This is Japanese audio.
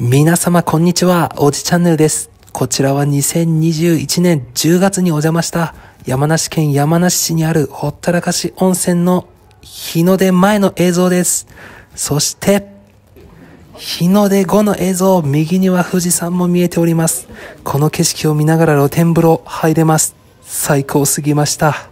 皆様こんにちは、おじチャンネルです。こちらは2021年10月にお邪魔した山梨県山梨市にあるほったらかし温泉の日の出前の映像です。そして、日の出後の映像、右には富士山も見えております。この景色を見ながら露天風呂入れます。最高すぎました。